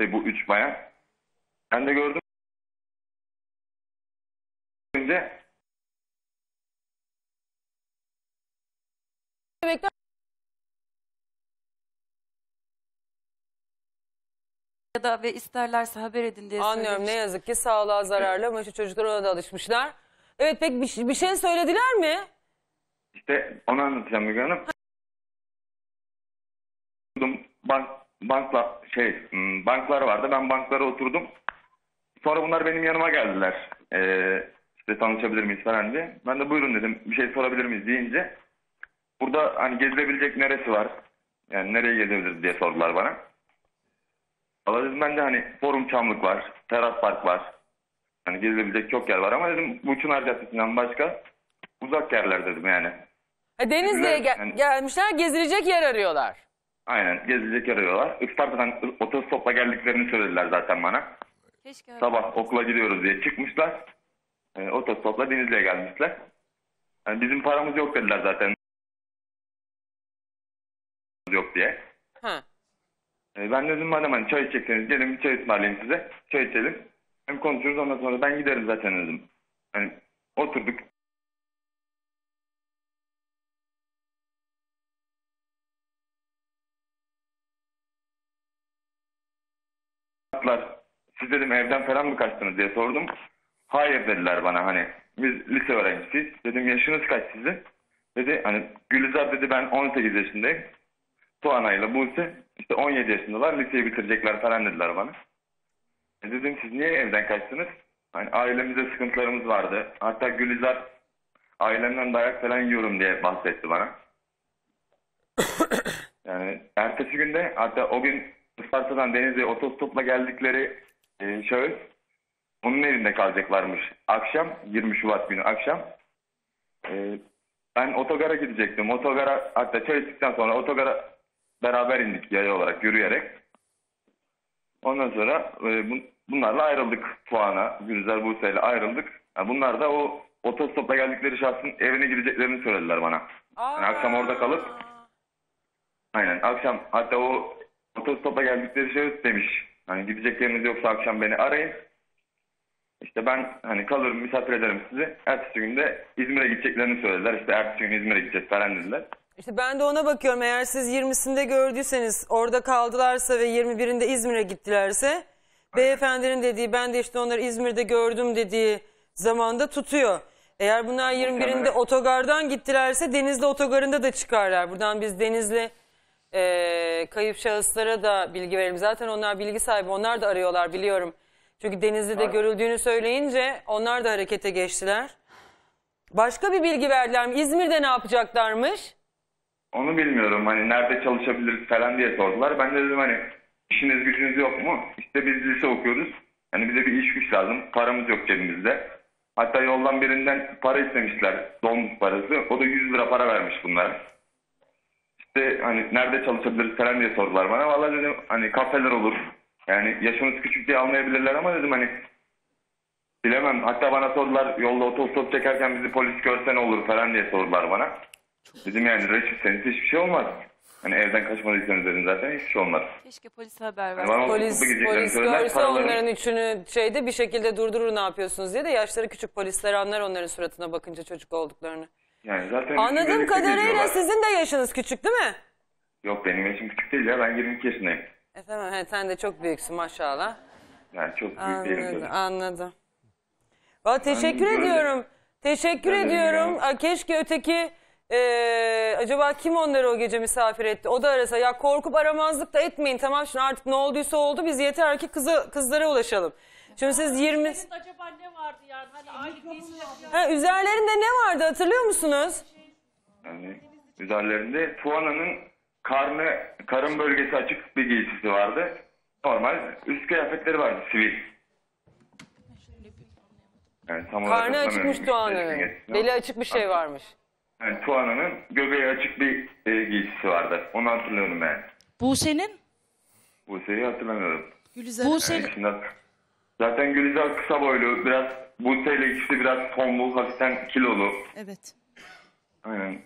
İşte bu üç bayan. Ben de gördüm. Önce Bekler. ya da ve isterlerse haber edin diye Anlıyorum ne söylemiş. yazık ki sağlığa zararlı ama şu çocuklar ona da alışmışlar. Evet peki bir, şey- bir şey söylediler mi? işte onu anlatacağım Müge Hanım. Bank, bankla şey hmm, banklar vardı. Ben banklara oturdum. Sonra bunlar benim yanıma geldiler. Ee, işte tanışabilir miyiz falan diye. Ben de buyurun dedim. Bir şey sorabilir miyiz deyince burada hani gezilebilecek neresi var? Yani nereye gezebiliriz diye sordular bana. Valla dedim ben de hani Forum Çamlık var, Teras Park var. Hani gezilebilecek çok yer var ama dedim bu Çınar Caddesi'nden başka uzak yerler dedim yani. Ha, Denizli'ye gel- Yani- gelmişler gezilecek yer arıyorlar. Aynen gezilecek yer arıyorlar. Isparta'dan otostopla geldiklerini söylediler zaten bana. Keşke Sabah okula gidiyoruz diye çıkmışlar. E, otostopla Denizli'ye gelmişler. Yani bizim paramız yok dediler zaten. Yok diye. Ha. E, ben dedim madem hani çay içecekseniz gelin bir çay ısmarlayayım size. Çay içelim. Hem konuşuruz ondan sonra ben giderim zaten dedim. Hani oturduk. Siz dedim evden falan mı kaçtınız diye sordum. Hayır dediler bana hani biz lise öğrencisiyiz. Dedim yaşınız kaç sizin? Dedi hani Gülizar dedi ben 18 yaşındayım. Tuana ile Buse işte 17 yaşındalar liseyi bitirecekler falan dediler bana. E dedim siz niye evden kaçtınız? Hani ailemizde sıkıntılarımız vardı. Hatta Gülizar ailemden dayak falan yiyorum diye bahsetti bana. Yani ertesi günde hatta o gün Isparta'dan Denizli'ye otostopla geldikleri e, şahıs onun evinde kalacaklarmış. Akşam 20 Şubat günü akşam. E, ben otogara gidecektim. Otogara hatta çay içtikten sonra otogara beraber indik yaya olarak yürüyerek. Ondan sonra e, bun- bunlarla ayrıldık Tuana, Gülizar Buse ile ayrıldık. Yani bunlar da o otostopla geldikleri şahsın evine gideceklerini söylediler bana. Yani akşam orada kalıp aynen akşam hatta o otostopla geldikleri şahıs demiş. Hani gidecek yeriniz yoksa akşam beni arayın. İşte ben hani kalırım misafir ederim sizi. Ertesi günde İzmir'e gideceklerini söylediler. İşte ertesi gün İzmir'e gideceğiz falan dediler. İşte ben de ona bakıyorum. Eğer siz 20'sinde gördüyseniz orada kaldılarsa ve 21'inde İzmir'e gittilerse beyefendinin dediği ben de işte onları İzmir'de gördüm dediği zamanda tutuyor. Eğer bunlar 21'inde otogardan gittilerse Denizli otogarında da çıkarlar. Buradan biz Denizli eee, kayıp şahıslara da bilgi verelim. Zaten onlar bilgi sahibi. Onlar da arıyorlar biliyorum. Çünkü Denizli'de görüldüğünü söyleyince onlar da harekete geçtiler. Başka bir bilgi verdiler mi? İzmir'de ne yapacaklarmış? Onu bilmiyorum hani nerede çalışabiliriz falan diye sordular. Ben de dedim hani işiniz gücünüz yok mu? İşte biz lise okuyoruz. Hani bize bir iş güç lazım. Paramız yok cebimizde. Hatta yoldan birinden para istemişler. Dolmuş parası. O da 100 lira para vermiş bunlara. İşte hani nerede çalışabiliriz falan diye sordular bana. Vallahi dedim hani kafeler olur. Yani yaşınız küçük diye almayabilirler ama dedim hani bilemem. Hatta bana sordular yolda otostop çekerken bizi polis görse ne olur falan diye sordular bana. Dedim yani reçetseniz hiçbir şey olmaz. Hani evden kaçmadıysanız dedim zaten hiçbir şey olmaz. Keşke polise haber Yani versin. bana Polis, polis görse onların üçünü şeyde bir şekilde durdurur ne yapıyorsunuz diye de yaşları küçük polisler anlar onların suratına bakınca çocuk olduklarını. Yani zaten Anladığım kadarıyla sizin de yaşınız küçük değil mi? Yok benim yaşım küçük değil ya ben 22 yaşındayım. E tamam he, sen de çok büyüksün maşallah. Yani çok büyük değilim. Anladım. tabii. anladım. Valla teşekkür böyle- ediyorum. Teşekkür Ben de ediyorum. bilmiyorum. Aa, Keşke öteki eee, acaba kim onları o gece misafir etti? O da arasa ya korkup aramazlık da etmeyin tamam şimdi artık ne olduysa oldu biz yeter ki kıza, kızlara ulaşalım. Şimdi siz 20... acaba ne vardı yani? Hani giysiler falan. Ha, üzerlerinde ne vardı hatırlıyor musunuz? Yani üzerlerinde Tuana'nın karnı, karın bölgesi açık bir giysisi vardı. Normal üst kıyafetleri vardı sivil. Yani tam olarak Karnı hatırlamıyorum açıkmış Tuğan'ın. giysisini. Beli açık bir şey varmış. Yani Tuana'nın göbeği açık bir e, giysisi vardı. Onu hatırlıyorum ben. Buse'nin? Bu seriyi hatırlamıyorum. Buse'nin. Yani şimdi hat- zaten Gülizar kısa boylu, biraz Buse ile ikisi biraz tombul, hafiften kilolu. Evet. Aynen.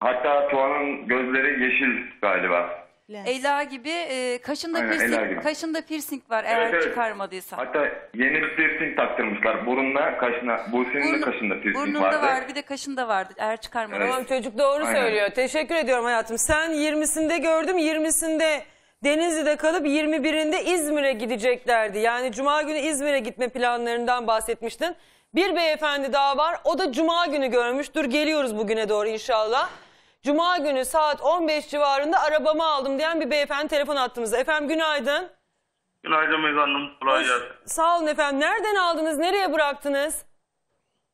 Hatta Tuana'nın gözleri yeşil galiba. Lens. Ela gibi e, kaşında Aynen, Ela piercing, gibi. kaşında piercing var eğer Evet, evet. çıkarmadıysa. Hatta yeni bir piercing taktırmışlar. Burunla, kaşına. Buse'nin de Burnu- kaşında piercing burnunda vardı. var bir de kaşında vardı eğer çıkarmadıysa. Tamam çocuk doğru Aynen. söylüyor. Teşekkür ediyorum hayatım. Sen 20'sinde gördüm 20'sinde Denizli'de kalıp 21'inde İzmir'e gideceklerdi. Yani Cuma günü İzmir'e gitme planlarından bahsetmiştin. Bir beyefendi daha var. O da Cuma günü görmüş. Dur geliyoruz bugüne doğru inşallah. Cuma günü saat 15 civarında arabamı aldım diyen bir beyefendi telefon attığımızda. Efendim günaydın. Günaydın Müge Hanım. Kolay gelsin. Sağ olun efendim. Nereden aldınız? Nereye bıraktınız?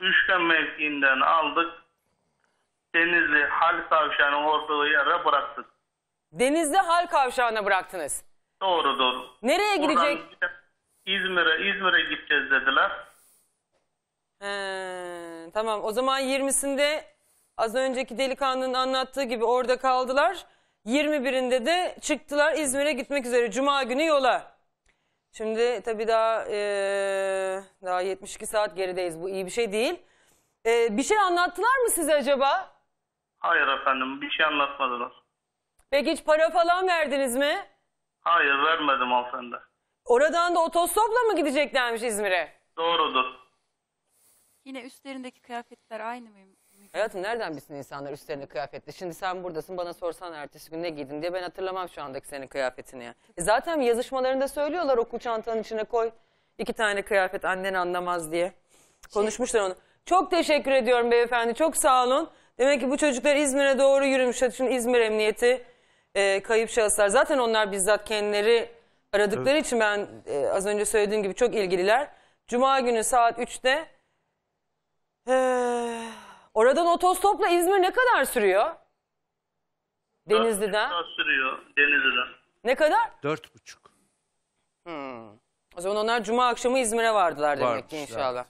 Üçgen mevkiinden aldık. Denizli Hal Kavşağı'nın olduğu yere bıraktık. Denizde Hal Kavşağı'na bıraktınız. Doğru doğru. Nereye gidecek? İzmir'e İzmir'e gideceğiz dediler. He, tamam o zaman 20'sinde az önceki delikanlının anlattığı gibi orada kaldılar. 21'inde de çıktılar İzmir'e gitmek üzere Cuma günü yola. Şimdi tabii daha eee, daha 72 saat gerideyiz bu iyi bir şey değil. Eee, bir şey anlattılar mı size acaba? Hayır efendim bir şey anlatmadılar. Peki hiç para falan verdiniz mi? Hayır vermedim hanımefendi. Oradan da otostopla mı gideceklermiş İzmir'e? Doğrudur. Yine üstlerindeki kıyafetler aynı mı? Hayatım nereden bilsin insanlar üstlerine kıyafetli? Şimdi sen buradasın bana sorsan ertesi gün ne giydin diye ben hatırlamam şu andaki senin kıyafetini ya. E zaten yazışmalarında söylüyorlar okul çantanın içine koy. iki tane kıyafet annen anlamaz diye. Konuşmuşlar onu. Çok teşekkür ediyorum beyefendi çok sağ olun. Demek ki bu çocuklar İzmir'e doğru yürümüş. Şimdi İzmir Emniyeti e, kayıp şahıslar. Zaten onlar bizzat kendileri aradıkları için ben e, az önce söylediğim gibi çok ilgililer. Cuma günü saat 3'te ee, oradan otostopla İzmir ne kadar sürüyor? Denizli'den. Saat sürüyor Denizli'den. Ne kadar? Dört buçuk. O zaman onlar cuma akşamı İzmir'e vardılar demek ki Varmışlar. inşallah.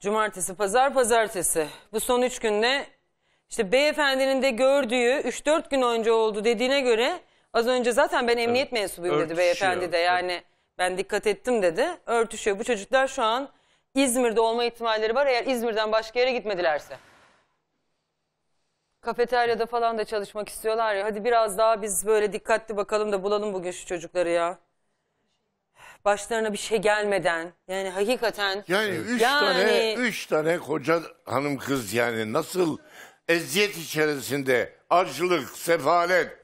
Cumartesi, pazar, pazartesi. Bu son üç günde işte beyefendinin de gördüğü 3-4 gün önce oldu dediğine göre az önce zaten ben emniyet mensubuyum dedi Örtüşüyor. beyefendi de yani ben dikkat ettim dedi. Örtüşüyor. Bu çocuklar şu an İzmir'de olma ihtimalleri var eğer İzmir'den başka yere gitmedilerse. Kafeteryada falan da çalışmak istiyorlar ya. Hadi biraz daha biz böyle dikkatli bakalım da bulalım bugün şu çocukları ya. Başlarına bir şey gelmeden yani hakikaten Yani üç Yani- tane üç tane koca hanım kız yani nasıl eziyet içerisinde açlık, sefalet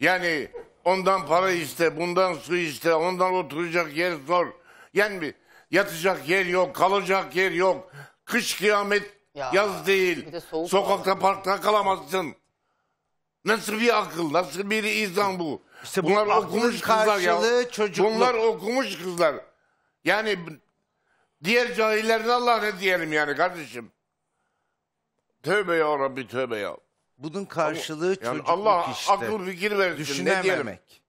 yani ondan para iste, bundan su iste, ondan oturacak yer zor. Yani yatacak yer yok, kalacak yer yok. Kış kıyamet Ya, yaz değil. bir de soğuk Sokakta parkta kalamazsın. Nasıl bir akıl, nasıl bir insan bu? İşte bu Bunlar okumuş kızlar ya. çocukluk. Bunlar okumuş kızlar. Yani diğer cahillerine Allah ne diyelim yani kardeşim. Tövbe ya Rabbi tövbe ya. Bunun karşılığı Yani çocukluk Allah işte. akıl fikir versin ne diyelim. Düşünememek.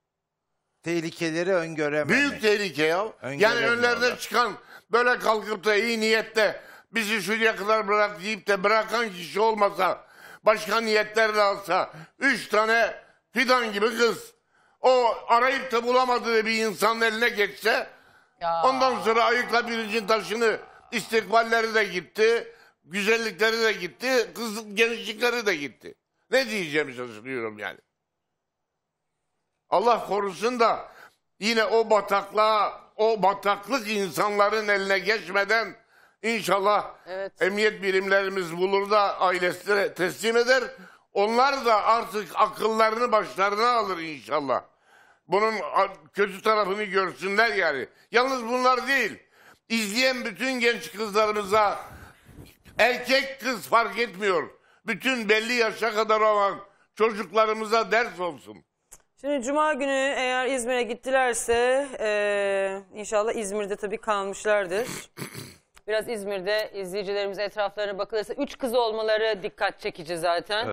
Tehlikeleri öngörememek. Büyük tehlike ya. Yani Öngöremiyorlar. önlerine çıkan böyle kalkıp da iyi niyetle bizi şuraya kadar bırak deyip de bırakan kişi olmasa başka niyetlerle alsa üç tane fidan gibi kız o arayıp da bulamadığı bir insanın eline geçse ondan sonra ayıkla birincin taşını istikballeri de gitti güzellikleri de gitti kız gençlikleri de gitti. Ne diyeceğimi şaşırıyorum yani. Allah korusun da yine o bataklığa, o bataklık insanların eline geçmeden inşallah Evet. emniyet birimlerimiz bulur da ailesine teslim eder. Onlar da artık akıllarını başlarına alır inşallah. Bunun kötü tarafını görsünler yani. Yalnız bunlar değil. İzleyen bütün genç kızlarımıza erkek kız fark etmiyor. Bütün belli yaşa kadar olan çocuklarımıza ders olsun. Şimdi Cuma günü eğer İzmir'e gittilerse eee, inşallah İzmir'de tabii kalmışlardır. Biraz İzmir'de izleyicilerimiz etraflarına bakılırsa üç kız olmaları dikkat çekici zaten.